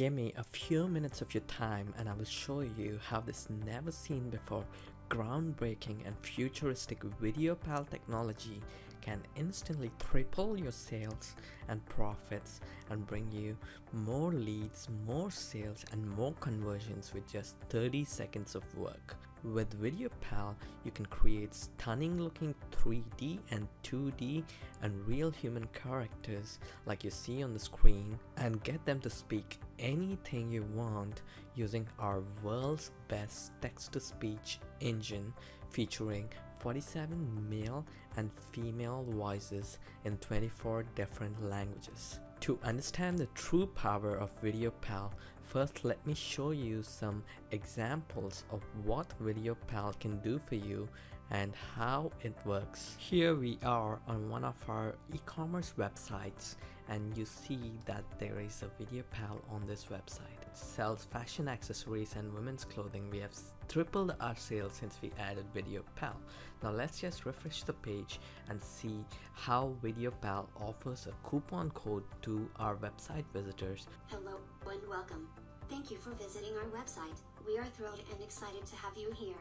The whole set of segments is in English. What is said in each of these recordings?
Give me a few minutes of your time and I will show you how this never seen before groundbreaking and futuristic video pal technology can instantly triple your sales and profits and bring you more leads, more sales and more conversions with just 30 seconds of work. With VideoPal, you can create stunning looking 3D and 2D and real human characters like you see on the screen and get them to speak anything you want using our world's best text-to-speech engine featuring 47 male and female voices in 24 different languages. To understand the true power of VideoPal, first let me show you some examples of what VideoPal can do for you and how it works. Here we are on one of our e-commerce websites and you see that there is a video pal on this website. Sells fashion accessories and women's clothing. We have tripled our sales since we added video pal. Now let's just refresh the page and see how video pal offers a coupon code to our website visitors. Hello and welcome. Thank you for visiting our website. We are thrilled and excited to have you here.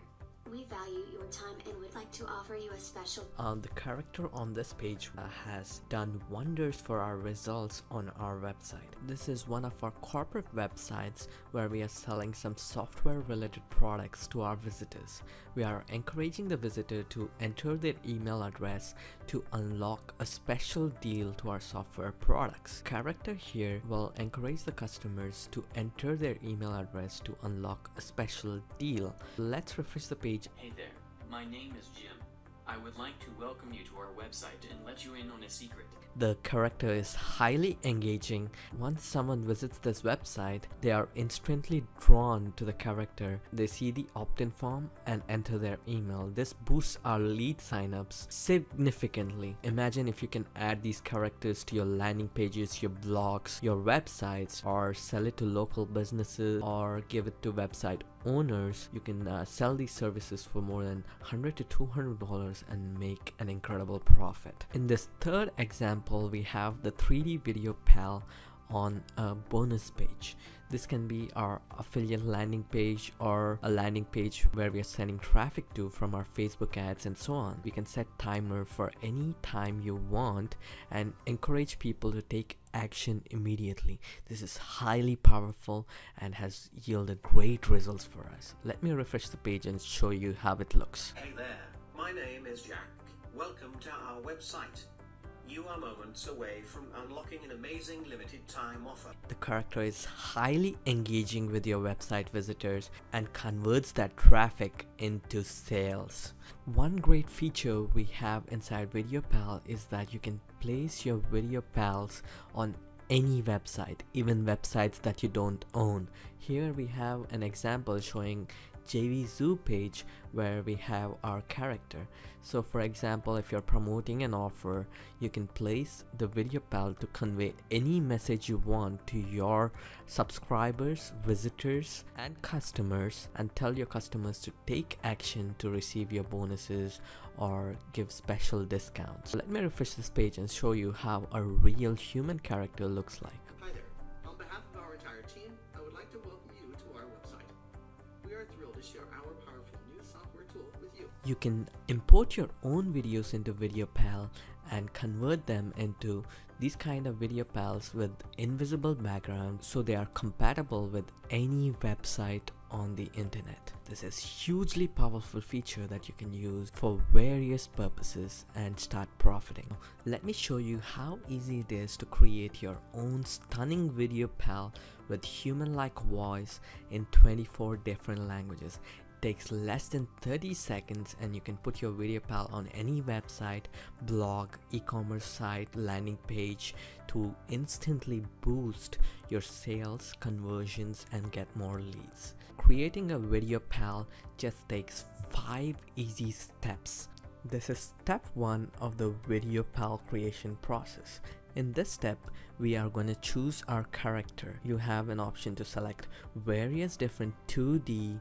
We value your time and would like to offer you a special. Uh, the character on this page uh, has done wonders for our results on our website. This is one of our corporate websites where we are selling some software related products to our visitors. We are encouraging the visitor to enter their email address to unlock a special deal to our software products. Character here will encourage the customers to enter their email address to unlock a special deal. Let's refresh the page page. Hey there, my name is Jim. I would like to welcome you to our website and let you in on a secret. The character is highly engaging. Once someone visits this website, they are instantly drawn to the character. They see the opt-in form and enter their email. This boosts our lead signups significantly. Imagine if you can add these characters to your landing pages, your blogs, your websites, or sell it to local businesses or give it to website owners you can uh, sell these services for more than 100 to 200 dollars and make an incredible profit. In this third example we have the 3d video pal on a bonus page this can be our affiliate landing page or a landing page where we are sending traffic to from our Facebook ads and so on. We can set timer for any time you want and encourage people to take action immediately. This is highly powerful and has yielded great results for us. Let me refresh the page and show you how it looks. Hey there, my name is Jack. Welcome to our website. You are moments away from unlocking an amazing limited time offer. The character is highly engaging with your website visitors and converts that traffic into sales. One great feature we have inside VideoPal is that you can place your video pals on any website, even websites that you don't own. Here we have an example showing JV Zoo page where we have our character. So for example, if you're promoting an offer, you can place the video pal to convey any message you want to your subscribers, visitors, and customers and tell your customers to take action to receive your bonuses or give special discounts. So let me refresh this page and show you how a real human character looks like. You. Can import your own videos into VideoPal and convert them into these kind of video pals with invisible background so they are compatible with any website on the internet. This is hugely powerful feature that you can use for various purposes and start profiting. Let me show you how easy it is to create your own stunning video pal with human-like voice in 24 different languages takes less than 30 seconds and you can put your video pal on any website, blog, e-commerce site, landing page to instantly boost your sales, conversions and get more leads. Creating a video pal just takes 5 easy steps. This is step 1 of the video pal creation process. In this step, we are going to choose our character. You have an option to select various different 2D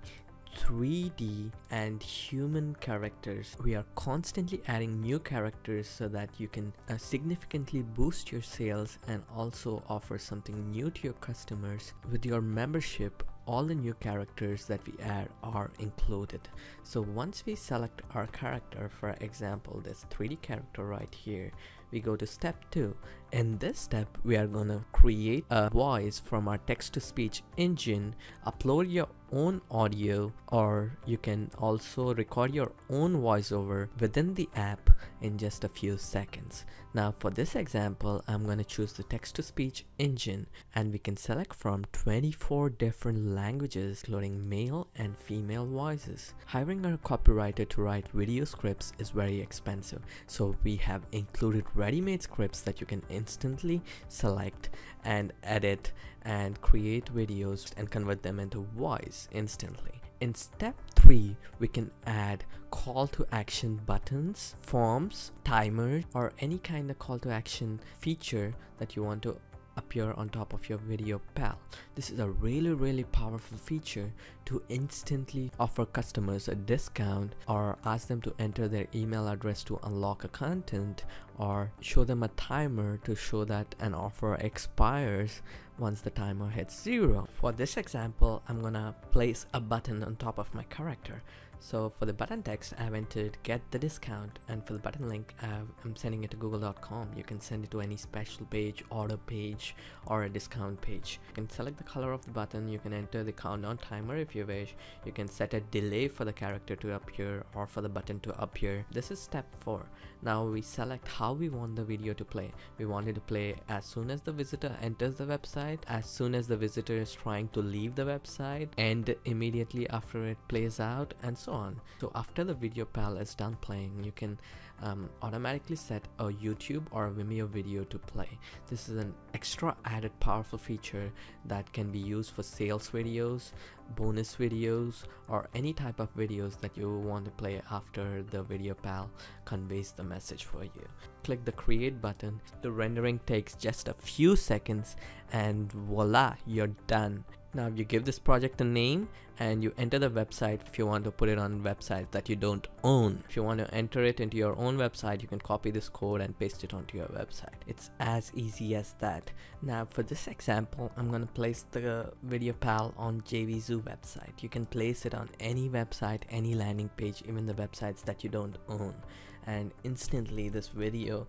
3D and human characters. We are constantly adding new characters so that you can uh, significantly boost your sales and also offer something new to your customers. With your membership, all the new characters that we add are included. So once we select our character, for example, this 3D character right here, we go to step 2 in this step we are gonna create a voice from our text to speech engine upload your own audio or you can also record your own voiceover within the app in just a few seconds. Now for this example i'm going to choose the text to speech engine and we can select from 24 different languages including male and female voices. Hiring a copywriter to write video scripts is very expensive so we have included ready-made scripts that you can instantly select and edit and create videos and convert them into voice instantly. In step 3, we can add call to action buttons, forms, timers, or any kind of call to action feature that you want to appear on top of your video pal. This is a really really powerful feature to instantly offer customers a discount or ask them to enter their email address to unlock a content or show them a timer to show that an offer expires once the timer hits zero. For this example, I'm gonna place a button on top of my character. So for the button text, I've entered get the discount and for the button link, I'm sending it to google.com. You can send it to any special page, order page or a discount page. You can select the color of the button. You can enter the countdown timer if you wish. You can set a delay for the character to appear or for the button to appear. This is step 4. Now we select how we want the video to play. We want it to play as soon as the visitor enters the website, as soon as the visitor is trying to leave the website, and immediately after it plays out, and so on. So after the video pal is done playing, you can um, automatically set a YouTube or a Vimeo video to play. This is an extra added powerful feature that can be used for sales videos, bonus videos, or any type of videos that you want to play after the video pal conveys the message for you. Click the create button. The rendering takes just a few seconds and voila, you're done. Now you give this project a name and you enter the website if you want to put it on websites that you don't own. If you want to enter it into your own website, you can copy this code and paste it onto your website. It's as easy as that. Now for this example, I'm going to place the video pal on JVZoo website. You can place it on any website, any landing page, even the websites that you don't own. And instantly this video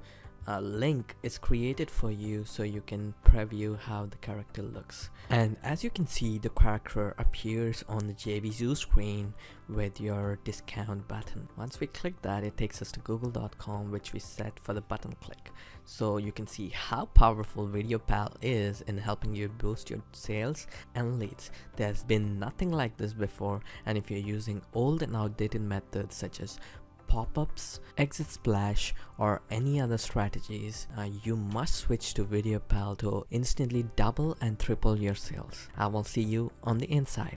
a link is created for you so you can preview how the character looks. And as you can see the character appears on the JVZoo screen with your discount button. Once we click that it takes us to google.com which we set for the button click. So you can see how powerful VideoPal is in helping you boost your sales and leads. There's been nothing like this before and if you're using old and outdated methods such as pop-ups, exit splash or any other strategies, uh, you must switch to VideoPal to instantly double and triple your sales. I will see you on the inside.